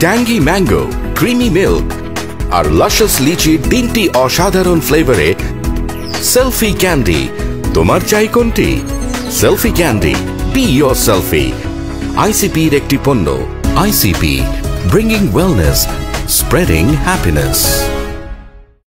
Tangy mango creamy milk আর luscious lychee তিনটি অসাধারণ ফ্লেভারে সেলফি ক্যান্ডি তোমার চাই কোনটি? Selfie candy be your selfie আইসিপির একটি পণ্য ICP bringing wellness spreading happiness